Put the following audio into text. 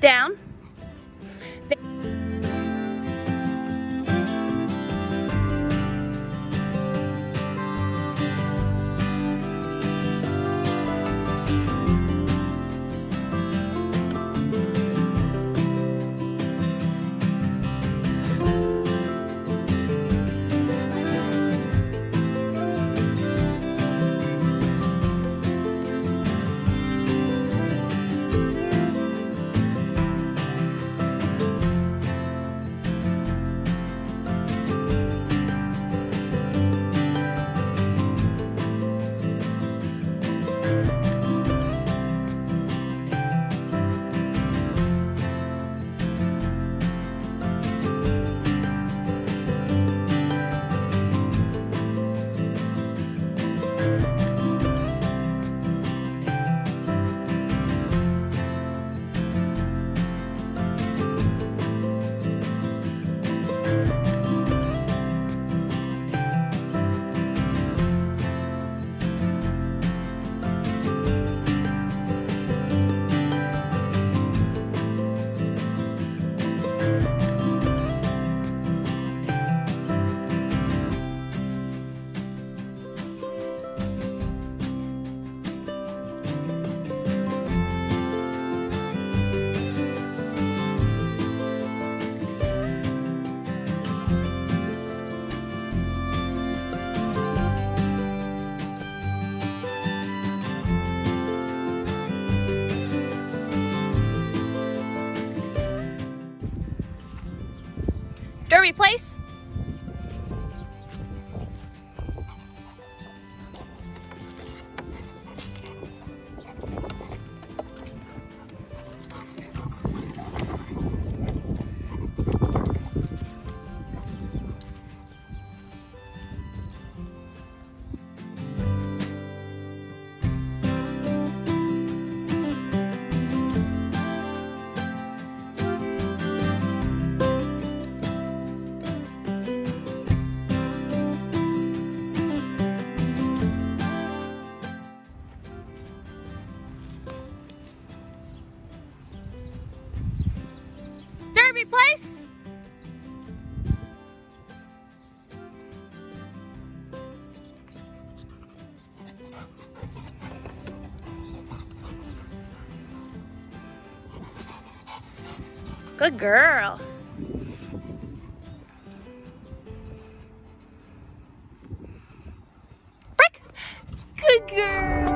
down. down. Derby Place? Derby Place? Good girl. Brick. Good girl.